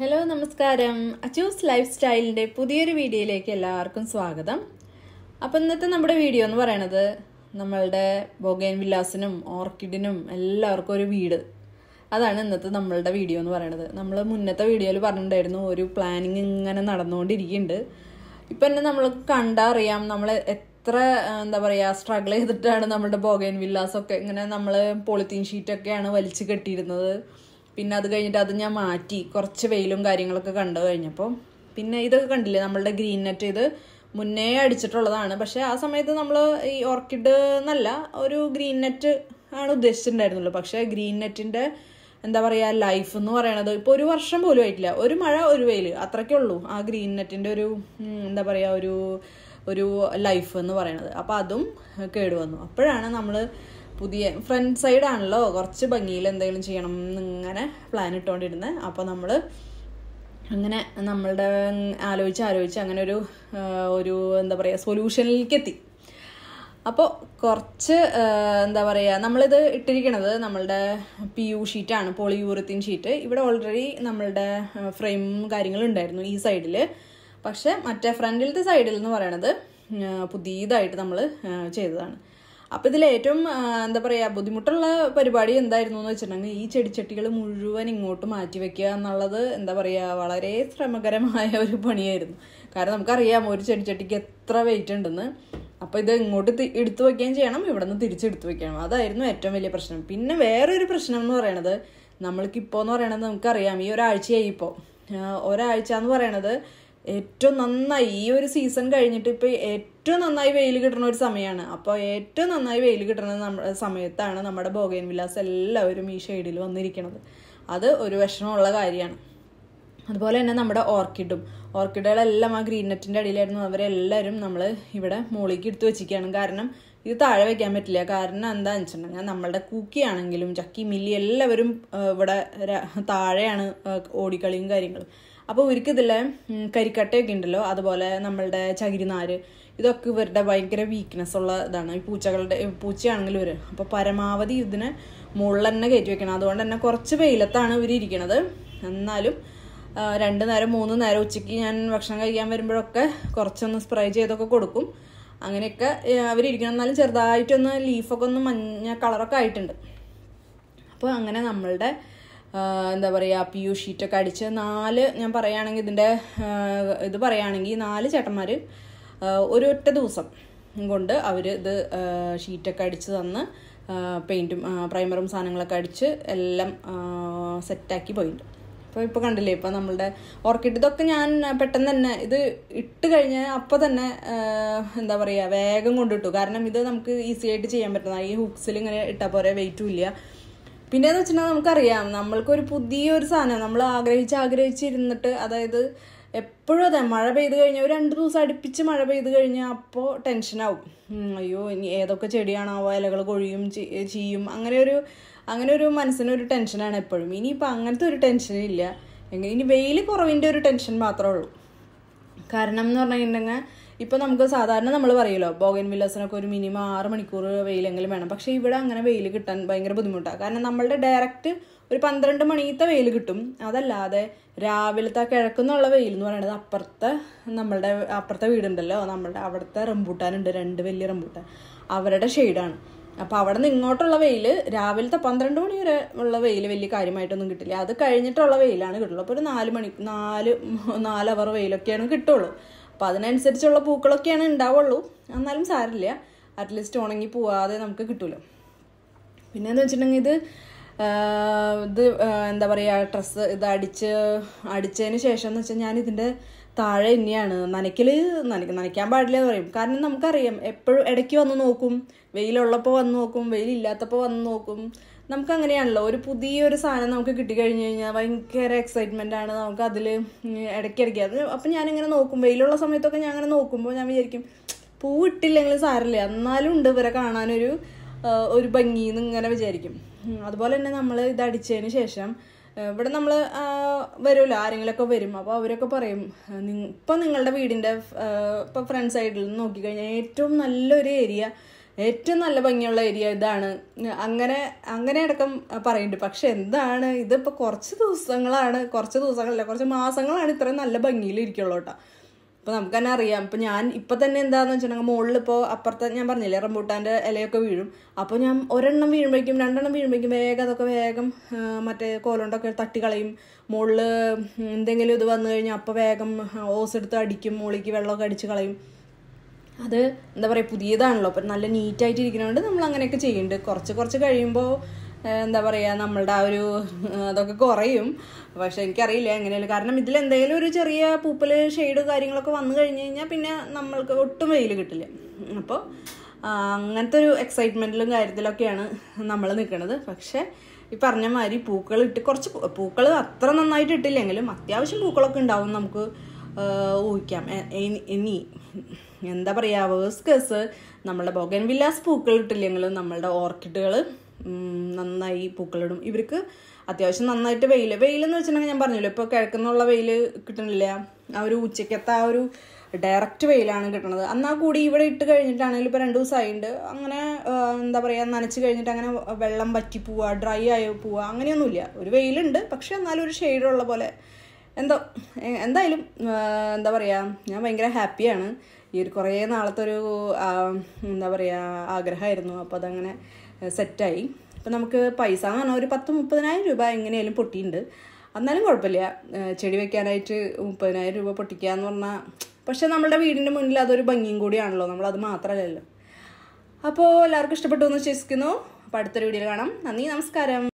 Hello നമസ്കാരം. Achus life സ്റ്റൈലിന്റെ പുതിയൊരു വീഡിയോയിലേക്ക് എല്ലാവർക്കും സ്വാഗതം. അപ്പം ഇന്നത്തെ നമ്മുടെ വീഡിയോ എന്ന് പറയണത് നമ്മളുടെ ബൊഗൈൻ വില്ലാസിനും ഓർക്കിഡിനും എല്ലാവർക്കും ഒരു വീട്. അതാണ് ഇന്നത്തെ നമ്മളുടെ വീഡിയോ എന്ന് പറയണത്. നമ്മൾ മുന്നത്തെ വീഡിയോയിൽ പറഞ്ഞിട്ടുണ്ടായിരുന്നു ഒരു പ്ലാനിങ് ഇങ്ങനെ നടന്നുകൊണ്ടിരിക്കുന്നുണ്ട്. ഇപ്പം തന്നെ നമ്മൾ കണ്ടറിയാം നമ്മൾ എത്ര എന്താ പറയുക സ്ട്രഗിൾ ചെയ്തിട്ടാണ് നമ്മുടെ ബോഗൈൻ വില്ലാസൊക്കെ ഇങ്ങനെ നമ്മൾ പോളിത്തീൻ ഷീറ്റൊക്കെയാണ് വലിച്ചു കെട്ടിയിരുന്നത്. പിന്നെ അത് കഴിഞ്ഞിട്ട് അത് ഞാൻ മാറ്റി കുറച്ച് വെയിലും കാര്യങ്ങളൊക്കെ കണ്ടു കഴിഞ്ഞപ്പോൾ പിന്നെ ഇതൊക്കെ കണ്ടില്ലേ നമ്മളുടെ ഗ്രീൻ നെറ്റ് ഇത് മുന്നേ അടിച്ചിട്ടുള്ളതാണ്. പക്ഷേ ആ സമയത്ത് നമ്മൾ ഈ ഓർക്കിഡ് എന്നല്ല ഒരു ഗ്രീൻ നെറ്റ് ആണ് ഉദ്ദേശിച്ചിട്ടുണ്ടായിരുന്നുള്ളൂ. പക്ഷേ ഗ്രീൻ നെറ്റിന്റെ എന്താ പറയുക ലൈഫ് എന്ന് പറയണത് ഇപ്പോൾ ഒരു വർഷം പോലും ആയിട്ടില്ല. ഒരു മഴ ഒരു വെയിൽ അത്രയ്ക്കേ ഉള്ളൂ ആ ഗ്രീൻ നെറ്റിന്റെ ഒരു എന്താ പറയുക ഒരു ഒരു ലൈഫ് എന്ന് പറയണത്. അപ്പോൾ അതും കേടുവന്നു. അപ്പോഴാണ് നമ്മൾ പുതിയ ഫ്രണ്ട് സൈഡ് ആണല്ലോ. കുറച്ച് ഭംഗിയിൽ എന്തെങ്കിലും ചെയ്യണം എന്നിങ്ങനെ പ്ലാൻ ഇട്ടുകൊണ്ടിരുന്നത് അപ്പോൾ നമ്മൾ അങ്ങനെ നമ്മളുടെ ആലോചിച്ച് ആലോചിച്ച് അങ്ങനെ ഒരു ഒരു എന്താ പറയുക സൊല്യൂഷനിലേക്ക് എത്തി. അപ്പോൾ കുറച്ച് എന്താ പറയുക നമ്മളിത് ഇട്ടിരിക്കണത് നമ്മളുടെ പി യു ഷീറ്റാണ് പോളിയൂറിത്തിൻ ഷീറ്റ് ഇവിടെ ഓൾറെഡി നമ്മളുടെ ഫ്രെയിം കാര്യങ്ങളും ഉണ്ടായിരുന്നു ഈ സൈഡിൽ പക്ഷേ മറ്റേ ഫ്രണ്ടിലത്തെ സൈഡിൽ എന്ന് പറയണത് പുതിയതായിട്ട് നമ്മൾ ചെയ്തതാണ്. അപ്പോൾ ഇതിൽ ഏറ്റവും എന്താ പറയുക ബുദ്ധിമുട്ടുള്ള പരിപാടി എന്തായിരുന്നു എന്ന് വെച്ചിട്ടുണ്ടെങ്കിൽ ഈ ചെടിച്ചട്ടികൾ മുഴുവൻ ഇങ്ങോട്ട് മാറ്റി വെക്കുക എന്നുള്ളത് എന്താ പറയുക വളരെ ശ്രമകരമായ ഒരു പണിയായിരുന്നു. കാരണം നമുക്കറിയാം ഒരു ചെടിച്ചട്ടിക്ക് എത്ര വെയിറ്റ് ഉണ്ടെന്ന്. അപ്പോൾ ഇത് ഇങ്ങോട്ട് എടുത്തു വെക്കുകയും ചെയ്യണം ഇവിടെ നിന്ന് തിരിച്ചെടുത്തു വെക്കണം അതായിരുന്നു ഏറ്റവും വലിയ പ്രശ്നം. പിന്നെ വേറൊരു പ്രശ്നം എന്ന് പറയണത് നമ്മൾക്കിപ്പോൾ എന്ന് പറയണത് നമുക്കറിയാം ഈ ഒരാഴ്ചയായി ഇപ്പോൾ ഒരാഴ്ച എന്ന് പറയണത് ഏറ്റവും നന്നായി ഈ ഒരു സീസൺ കഴിഞ്ഞിട്ട് ഇപ്പോൾ ഏറ്റവും നന്നായി വെയിൽ കിട്ടുന്ന ഒരു സമയമാണ് അപ്പോൾ ഏറ്റവും നന്നായി വെയിൽ കിട്ടുന്ന സമയത്താണ് നമ്മുടെ ബോഗൈൻ വിലാസ് എല്ലാവരും ഈ ഷെയ്ഡിൽ വന്നിരിക്കുന്നത് അത് ഒരു വിഷമമുള്ള കാര്യമാണ്. അതുപോലെ തന്നെ നമ്മുടെ ഓർക്കിഡും. ഓർക്കിഡുകളെല്ലാം ആ ഗ്രീൻ നെറ്റിന്റെ അടിയിലായിരുന്നു. അവരെല്ലാവരും നമ്മൾ ഇവിടെ മുകളിലേക്ക് എടുത്ത് വെച്ചിരിക്കുകയാണ്. കാരണം ഇത് താഴെ വെക്കാൻ പറ്റില്ല. കാരണം എന്താണെന്ന് വെച്ചിട്ടുണ്ടെങ്കിൽ നമ്മളുടെ കുക്കി ആണെങ്കിലും ചക്കി മില്ലി എല്ലാവരും ഇവിടെ താഴെയാണ് ഓടിക്കളിയും കാര്യങ്ങളും. അപ്പോൾ ഇവർക്ക് ഇതിലെ കരിക്കട്ടയൊക്കെ ഉണ്ടല്ലോ അതുപോലെ നമ്മളുടെ ചകിരിനാര് ഇതൊക്കെ ഇവരുടെ ഭയങ്കര വീക്ക്നെസ് ഉള്ള ഇതാണ്. ഈ പൂച്ചകളുടെ പൂച്ചയാണെങ്കിലും ഇവർ അപ്പോൾ പരമാവധി ഇതിനെ മുകളിൽ തന്നെ കയറ്റി വെക്കണം. അതുകൊണ്ട് തന്നെ കുറച്ച് വെയിലത്താണ് ഇവർ ഇരിക്കണത്. എന്നാലും രണ്ട് നേരം മൂന്ന് നേരം ഉച്ചയ്ക്ക് ഞാൻ ഭക്ഷണം കഴിക്കാൻ വരുമ്പോഴൊക്കെ കുറച്ചൊന്ന് സ്പ്രേ ചെയ്തൊക്കെ കൊടുക്കും. അങ്ങനെയൊക്കെ അവരിരിക്കണം എന്നാലും ചെറുതായിട്ടൊന്ന് ലീഫൊക്കെ ഒന്ന് മഞ്ഞ കളറൊക്കെ ആയിട്ടുണ്ട്. അപ്പോൾ അങ്ങനെ നമ്മളുടെ എന്താ പറയുക പി യു ഷീറ്റൊക്കെ അടിച്ച് നാല് ഞാൻ പറയുകയാണെങ്കിൽ ഇതിന്റെ ഇത് പറയുകയാണെങ്കിൽ നാല് ചേട്ടന്മാർ ഒരൊറ്റ ദിവസം കൊണ്ട് അവർ ഇത് ഷീറ്റൊക്കെ അടിച്ച് തന്ന് പെയിന്റും പ്രൈമറും സാധനങ്ങളൊക്കെ അടിച്ച് എല്ലാം സെറ്റാക്കി പോയിട്ടുണ്ട്. അപ്പോൾ ഇപ്പോൾ കണ്ടില്ലേ ഇപ്പോൾ നമ്മളുടെ ഓർക്കിഡ് ഇതൊക്കെ ഞാൻ പെട്ടെന്ന് തന്നെ ഇത് ഇട്ട് കഴിഞ്ഞ് അപ്പോൾ തന്നെ എന്താ പറയുക വേഗം കൊണ്ടിട്ടു. കാരണം ഇത് നമുക്ക് ഈസി ആയിട്ട് ചെയ്യാൻ പറ്റുന്ന ഈ ഹുക്സിൽ ഇങ്ങനെ ഇട്ടാൽ പോരെ വെയിറ്റും ഇല്ല. പിന്നെന്ന് വെച്ചിട്ടുണ്ടെങ്കിൽ നമുക്കറിയാം നമ്മൾക്കൊരു പുതിയൊരു സാധനം നമ്മൾ ആഗ്രഹിച്ച് ആഗ്രഹിച്ചിരുന്നിട്ട് അതായത് എപ്പോഴും അതെ മഴ പെയ്ത് കഴിഞ്ഞാൽ ഒരു രണ്ട് ദിവസം അടുപ്പിച്ച് മഴ പെയ്ത് കഴിഞ്ഞാൽ അപ്പോൾ ടെൻഷനാവും. അയ്യോ ഇനി ഏതൊക്കെ ചെടിയാണാവോ ഇലകൾ കൊഴിയും ചെയ്യും. അങ്ങനെ ഒരു അങ്ങനെ ഒരു മനസ്സിനൊരു ടെൻഷനാണ് എപ്പോഴും. ഇനിയിപ്പോൾ അങ്ങനത്തെ ഒരു ടെൻഷനില്ല. എങ്കിൽ ഇനി വെയിൽ കുറവിന്റെ ഒരു ടെൻഷൻ മാത്രമേ ഉള്ളൂ. കാരണം എന്ന് പറഞ്ഞിട്ടുണ്ടെങ്കിൽ ഇപ്പോൾ നമുക്ക് സാധാരണ നമ്മൾ പറയുമല്ലോ ബോഗൻ വില്ലസിനൊക്കെ ഒരു മിനിമം ആറ് മണിക്കൂർ വെയിലെങ്കിലും വേണം. പക്ഷേ ഇവിടെ അങ്ങനെ വെയിൽ കിട്ടാൻ ഭയങ്കര ബുദ്ധിമുട്ടാണ് കാരണം നമ്മളുടെ ഡയറക്റ്റ് ഒരു പന്ത്രണ്ട് മണിത്തെ വെയിൽ കിട്ടും. അതല്ലാതെ രാവിലത്തെ കിഴക്കുന്നുള്ള വെയിൽ എന്ന് പറയുന്നത് അപ്പുറത്തെ നമ്മളുടെ അപ്പുറത്തെ വീടുണ്ടല്ലോ നമ്മളുടെ അവിടുത്തെ റംബൂട്ടാനുണ്ട് രണ്ട് വലിയ റംബൂട്ടാൻ. അവരുടെ ഷെയ്ഡാണ് അപ്പോൾ അവിടെ നിന്ന് ഇങ്ങോട്ടുള്ള വെയിൽ രാവിലത്തെ പന്ത്രണ്ട് മണി വരെ ഉള്ള വെയിൽ വലിയ കാര്യമായിട്ടൊന്നും കിട്ടില്ല. അത് കഴിഞ്ഞിട്ടുള്ള വെയിലാണ് കിട്ടുള്ളൂ. അപ്പോൾ ഒരു നാല് മണി നാല് നാല് അവർ വെയിലൊക്കെയാണ് കിട്ടുള്ളൂ. അപ്പോൾ അതിനനുസരിച്ചുള്ള പൂക്കളൊക്കെയാണ് ഉണ്ടാവുള്ളൂ. എന്നാലും സാരില്ല അറ്റ്ലീസ്റ്റ് ഉണങ്ങി പോവാതെ നമുക്ക് കിട്ടുമല്ലോ പിന്നെന്ന് വെച്ചിട്ടുണ്ടെങ്കിൽ ഇത് ഇത് എന്താ പറയുക ഡ്രസ്സ് ഇത് അടിച്ച് അടിച്ചതിന് ശേഷം എന്ന് വെച്ചാൽ ഞാൻ ഇതിന്റെ താഴെ തന്നെയാണ് നനയ്ക്കൽ നനയ്ക്ക നനയ്ക്കാൻ പാടില്ല എന്ന് പറയും. കാരണം നമുക്കറിയാം എപ്പോഴും ഇടയ്ക്ക് വന്ന് നോക്കും. വെയിലുള്ളപ്പോൾ വന്ന് നോക്കും വെയിലില്ലാത്തപ്പോൾ വന്ന് നോക്കും. നമുക്ക് അങ്ങനെയാണല്ലോ ഒരു പുതിയൊരു സാധനം നമുക്ക് കിട്ടിക്കഴിഞ്ഞ് കഴിഞ്ഞാൽ ഭയങ്കര എക്സൈറ്റ്മെന്റ് ആണ്. നമുക്ക് അതിൽ ഇടയ്ക്കിടയ്ക്ക്. അത് അപ്പം ഞാനിങ്ങനെ നോക്കും. വെയിലുള്ള സമയത്തൊക്കെ ഞാൻ അങ്ങനെ നോക്കുമ്പോൾ ഞാൻ വിചാരിക്കും പൂ ഇട്ടില്ലെങ്കിലും സാരമില്ല. എന്നാലും ഉണ്ട് ഇവരെ കാണാനൊരു ഒരു ഭംഗി എന്ന് ഇങ്ങനെ വിചാരിക്കും. അതുപോലെ തന്നെ നമ്മൾ ഇത് അടിച്ചതിന് ശേഷം ഇവിടെ നമ്മൾ വരുമല്ലോ ആരെങ്കിലുമൊക്കെ വരും. അപ്പോൾ അവരൊക്കെ പറയും ഇപ്പം നിങ്ങളുടെ വീടിന്റെ ഇപ്പം ഫ്രണ്ട് സൈഡിൽ നിന്ന് നോക്കിക്കഴിഞ്ഞാൽ ഏറ്റവും നല്ലൊരു ഏരിയ ഏറ്റവും നല്ല ഭംഗിയുള്ള ഏരിയ ഇതാണ്. അങ്ങനെ അങ്ങനെ അടക്കം പറയുന്നുണ്ട് പക്ഷെ എന്താണ് ഇതിപ്പോൾ കുറച്ച് ദിവസങ്ങളാണ് കുറച്ച് ദിവസങ്ങളല്ല കുറച്ച് മാസങ്ങളാണ് ഇത്രയും നല്ല ഭംഗിയിൽ ഇരിക്കുള്ളൂ കേട്ടോ. അപ്പോൾ നമുക്ക് തന്നെ അറിയാം. ഇപ്പം ഞാൻ ഇപ്പം തന്നെ എന്താണെന്ന് വെച്ചിട്ടുണ്ടെങ്കിൽ മുകളിൽ ഇപ്പോൾ അപ്പുറത്തെ ഞാൻ പറഞ്ഞില്ലേ റംബൂട്ടാന്റെ ഇലയൊക്കെ വീഴും. അപ്പോൾ ഞാൻ ഒരെണ്ണം വീഴുമ്പോഴേക്കും രണ്ടെണ്ണം വീഴുമ്പോഴേക്കും വേഗം അതൊക്കെ വേഗം മറ്റേ കോലുകൊണ്ടൊക്കെ തട്ടിക്കളയും. മുകളിൽ എന്തെങ്കിലും ഇത് വന്നു കഴിഞ്ഞാൽ അപ്പോൾ വേഗം ഓസ് എടുത്ത് അടിക്കും മുകളിലേക്ക് വെള്ളമൊക്കെ അടിച്ച് കളയും. അത് എന്താ പറയുക പുതിയതാണല്ലോ. അപ്പം നല്ല നീറ്റായിട്ട് ഇരിക്കുന്നതുകൊണ്ട് നമ്മൾ അങ്ങനെയൊക്കെ ചെയ്യുന്നുണ്ട് കുറച്ച് കുറച്ച് കഴിയുമ്പോൾ എന്താ പറയുക നമ്മളുടെ ആ ഒരു അതൊക്കെ കുറയും. പക്ഷെ എനിക്കറിയില്ല എങ്ങനെയല്ല കാരണം ഇതിൽ എന്തെങ്കിലും ഒരു ചെറിയ പൂപ്പൽ ഷെയ്ഡ് കാര്യങ്ങളൊക്കെ വന്നു കഴിഞ്ഞ് കഴിഞ്ഞാൽ പിന്നെ നമ്മൾക്ക് ഒട്ടും വെയിൽ കിട്ടില്ല. അപ്പോൾ അങ്ങനത്തെ ഒരു എക്സൈറ്റ്മെന്റിലും കാര്യത്തിലൊക്കെയാണ് നമ്മൾ നിൽക്കുന്നത് പക്ഷേ ഈ പറഞ്ഞ മാതിരി പൂക്കൾ ഇട്ട് കുറച്ച് പൂക്കൾ അത്ര നന്നായിട്ട് ഇട്ടില്ലെങ്കിലും അത്യാവശ്യം പൂക്കളൊക്കെ ഉണ്ടാവും നമുക്ക് ഊഹിക്കാം. ഇനി- എന്താ പറയുക വേഴ്സ് കേസ് നമ്മളുടെ ബോഗൻ വില്ലാസ് പൂക്കൾ ഇട്ടില്ലെങ്കിലും നമ്മളുടെ ഓർക്കിഡുകൾ നന്നായി പൂക്കളിടും. ഇവർക്ക് അത്യാവശ്യം നന്നായിട്ട് വെയിൽ വെയിലെന്ന് വെച്ചിട്ടുണ്ടെങ്കിൽ ഞാൻ പറഞ്ഞല്ലോ ഇപ്പോൾ കിഴക്കുന്നുള്ള വെയിൽ കിട്ടണില്ല. ആ ഒരു ഉച്ചക്കത്തെ ആ ഒരു ഡയറക്റ്റ് വെയിലാണ് കിട്ടണത്. എന്നാൽ കൂടി ഇവിടെ ഇട്ട് കഴിഞ്ഞിട്ടാണെങ്കിൽ ഇപ്പോൾ രണ്ട് ദിവസമായിട്ടുണ്ട് അങ്ങനെ എന്താ പറയുക നനച്ച് കഴിഞ്ഞിട്ട് അങ്ങനെ വെള്ളം വറ്റി പോവുക ഡ്രൈ ആയി പോവുക അങ്ങനെയൊന്നുമില്ല. ഒരു വെയിലുണ്ട് പക്ഷെ എന്നാലും ഒരു ഷെയ്ഡുള്ള പോലെ. എന്തോ എന്തായാലും എന്താ പറയുക ഞാൻ ഭയങ്കര ഹാപ്പിയാണ് ഈ ഒരു കുറേ നാളത്തെ ഒരു എന്താ പറയുക ആഗ്രഹമായിരുന്നു. അപ്പോൾ അതങ്ങനെ സെറ്റായി. അപ്പം നമുക്ക് പൈസ പറഞ്ഞാൽ ഒരു പത്ത് മുപ്പതിനായിരം രൂപ എങ്ങനെയായാലും പൊട്ടിയിട്ടുണ്ട്. എന്നാലും കുഴപ്പമില്ല. ചെടി വെക്കാനായിട്ട് മുപ്പതിനായിരം രൂപ പൊട്ടിക്കുക എന്ന് പറഞ്ഞാൽ പക്ഷെ നമ്മുടെ വീടിന്റെ മുന്നിൽ അതൊരു ഭംഗിയും കൂടിയാണല്ലോ. നമ്മളത് മാത്രമല്ലല്ലോ. അപ്പോൾ എല്ലാവർക്കും ഇഷ്ടപ്പെട്ടു എന്ന് വിശ്വസിക്കുന്നു. അപ്പോൾ അടുത്തൊരു വീഡിയോയിൽ കാണാം. നന്ദി നമസ്കാരം.